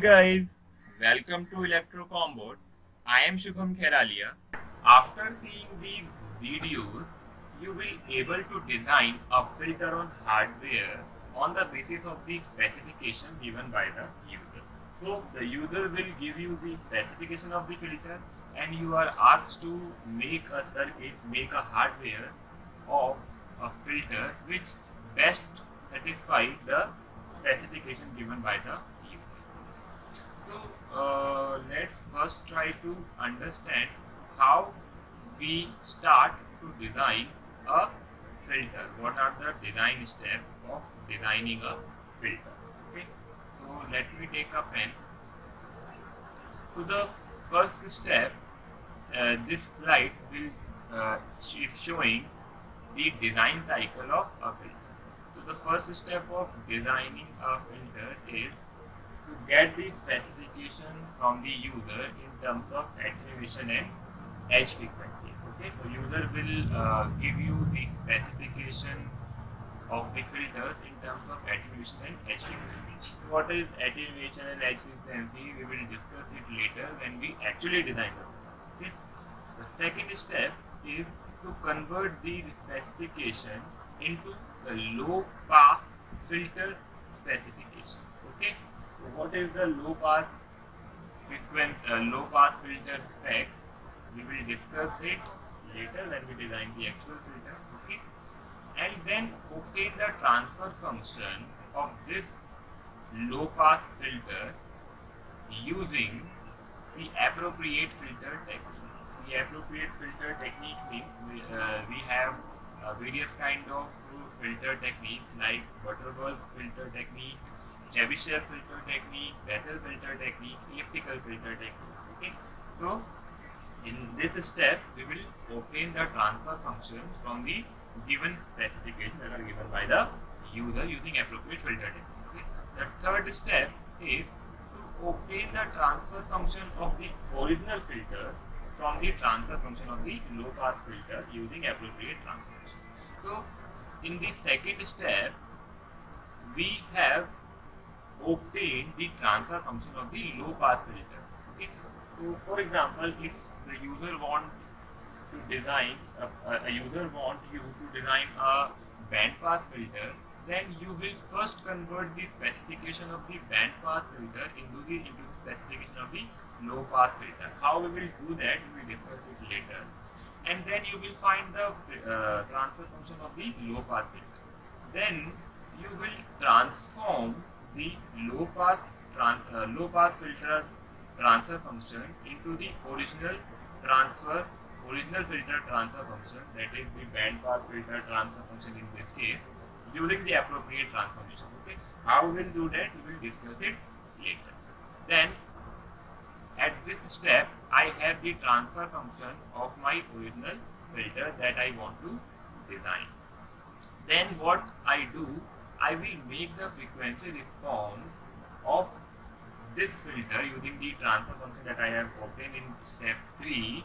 Guys, welcome to Electrocombot. I am Shubham Kheralia. After seeing these videos, you will able to design a filter on hardware on the basis of the specification given by the user. So the user will give you the specification of the filter and you are asked to make a circuit, make a hardware of a filter which best satisfy the specification given by the. So uh, let's first try to understand how we start to design a filter. What are the design steps of designing a filter? Okay. So let me take a pen. So the first step, uh, this slide will uh, is showing the design cycle of a filter. So the first step of designing a filter is to get the specification from the user in terms of attenuation and edge frequency. Okay, so user will uh, give you the specification of the filters in terms of attenuation and edge frequency. What is attenuation and edge frequency? We will discuss it later when we actually design the. Okay. The second step is to convert the specification into the low pass filter specification. Okay. What is the low pass frequency, uh, low pass filter specs? We will discuss it later when we design the actual filter. Okay. And then obtain the transfer function of this low pass filter using the appropriate filter technique. The appropriate filter technique means we, uh, we have uh, various kind of filter techniques like Butterworth filter technique, Chebyshev filter technique, Bessel filter technique, elliptical filter technique. Okay, so in this step we will obtain the transfer function from the given specification that are given by the user using appropriate filter technique. Okay. The third step is to obtain the transfer function of the original filter from the transfer function of the low pass filter using appropriate transfer function. So in the second step we have obtained the transfer function of the low pass filter. Okay. So for example if the user want to design a, a user want you to design a band pass filter then you will first convert the specification of the band pass filter into the into specification of the low pass filter how we will do that we will discuss it later and then you will find the uh, transfer function of the low pass filter then you will transform the low pass uh, low pass filter transfer function into the original transfer original filter transfer function that is the band pass filter transfer function in this case during the appropriate transformation okay? How we will do that we will discuss it later. Then at this step I have the transfer function of my original filter that I want to design. Then what I do I will make the frequency response of this filter using the transfer function that I have obtained in step 3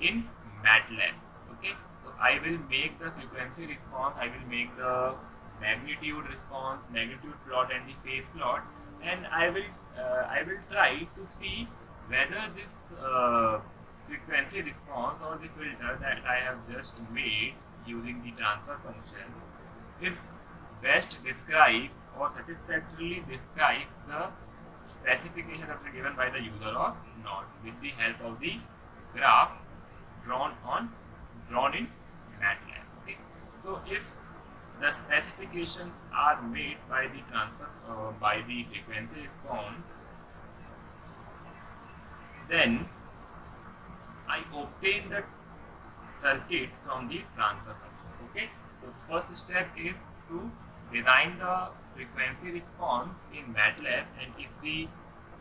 in MATLAB. Okay, so I will make the frequency response, I will make the magnitude response, magnitude plot and the phase plot and I will uh, I will try to see whether this uh, frequency response or the filter that I have just made using the transfer function is best describe or satisfactorily describe the specification that is given by the user or not with the help of the graph drawn on drawn in MATLAB. Okay. So if the specifications are made by the transfer uh, by the frequency response, then I obtain the circuit from the transfer function. Okay. So first step is to design the frequency response in MATLAB and if we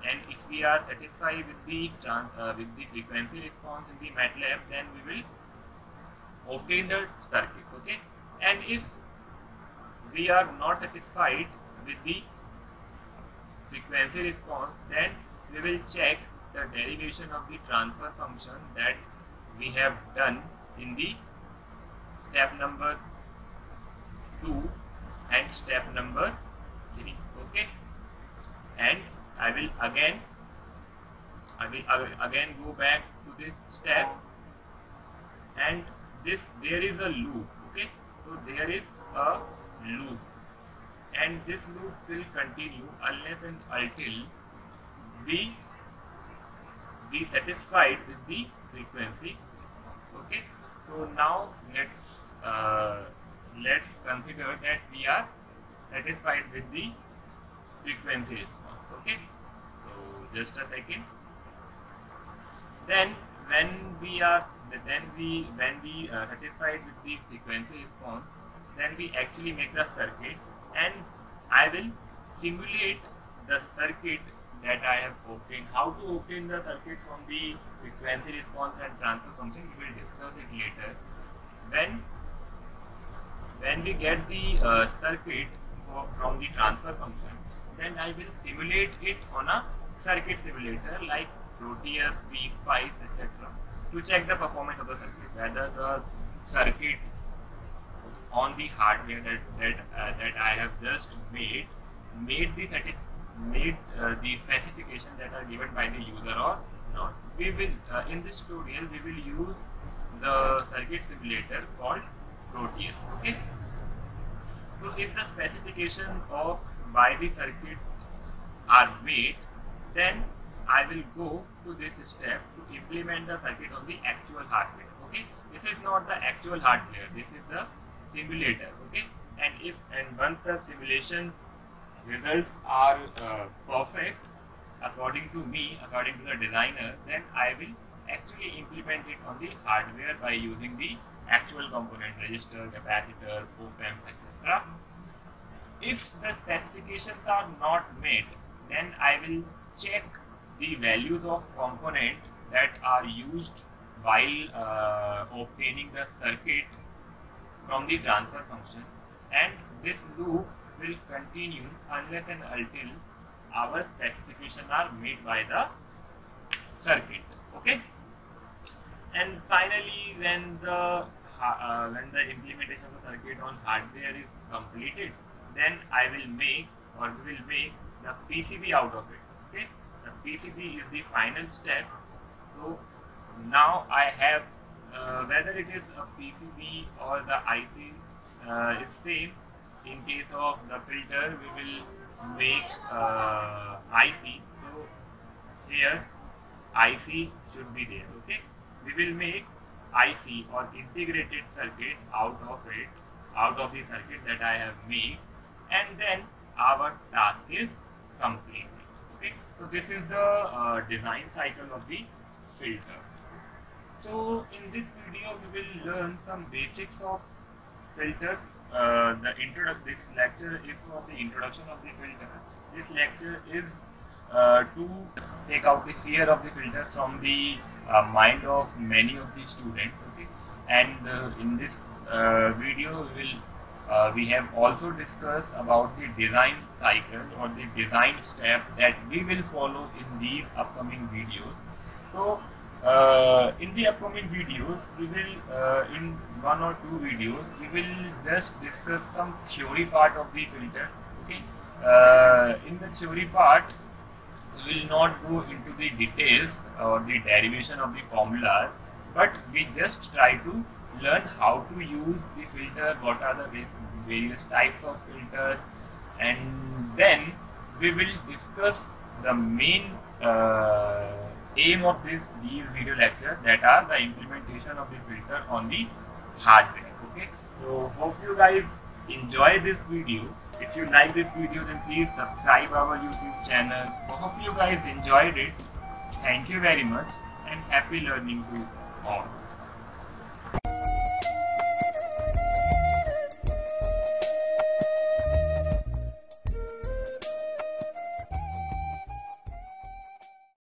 and if we are satisfied with the uh, with the frequency response in the MATLAB then we will obtain the circuit okay? And if we are not satisfied with the frequency response then we will check the derivation of the transfer function that we have done in the step number 2 and step number 3 okay? And I will again I will again go back to this step. And this there is a loop okay? So there is a loop. And this loop will continue unless and until we be satisfied with the frequency okay? So now let's uh, let's consider that we are satisfied with the frequency response okay so just a second then when we are then we when we uh, satisfied with the frequency response then we actually make the circuit and I will simulate the circuit that I have obtained. How to obtain the circuit from the frequency response and transfer function we will discuss it later. When when we get the uh, circuit from the transfer function then I will simulate it on a circuit simulator like Proteus, PSpice, etc. to check the performance of the circuit, whether the circuit on the hardware that that, uh, that I have just made made the made uh, the specifications that are given by the user or not. We will uh, in this tutorial we will use the circuit simulator called Proteus. Okay. So if the specification of by the circuit are made, then I will go to this step to implement the circuit on the actual hardware. Okay, this is not the actual hardware. This is the simulator. Okay, and if and once the simulation results are uh, perfect according to me, according to the designer, then I will actually implement it on the hardware by using the actual component resistor, capacitor, op amp, etc. If the specifications are not met, then I will check the values of component that are used while uh, obtaining the circuit from the transfer function. And this loop will continue unless and until our specifications are made by the circuit. Okay and finally when the uh, when the implementation of the circuit on hardware is completed then I will make or we will make the PCB out of it okay? The PCB is the final step. So now I have uh, whether it is a PCB or the IC uh, is same. In case of the filter we will make uh, IC so here IC should be there okay we will make IC or integrated circuit out of it out of the circuit that I have made and then our task is complete. Okay? So this is the uh, design cycle of the filter. So in this video we will learn some basics of filters. Uh, the intro this lecture is for the introduction of the filter. This lecture is uh, to take out the fear of the filter from the uh, mind of many of the students. Okay, and uh, in this uh, video we will uh, we have also discussed about the design cycle or the design step that we will follow in these upcoming videos. So uh, in the upcoming videos we will uh, in one or two videos we will just discuss some theory part of the filter okay in the theory part we will not go into the details or the derivation of the formulas but we just try to learn how to use the filter what are the various types of filters and then we will discuss the main uh, aim of this these video lectures that are the implementation of the filter on the hardware okay? So hope you guys enjoy this video if you like this video then please subscribe our youtube channel. I hope you guys enjoyed it. Thank you very much and happy learning to all